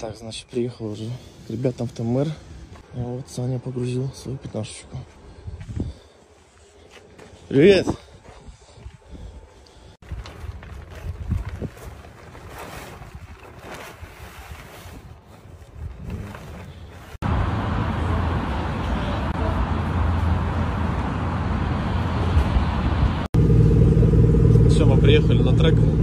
Так, значит, приехал уже к ребятам в ТМР. А вот Саня погрузил свою пятнашечку. Привет! Все, мы приехали на трек.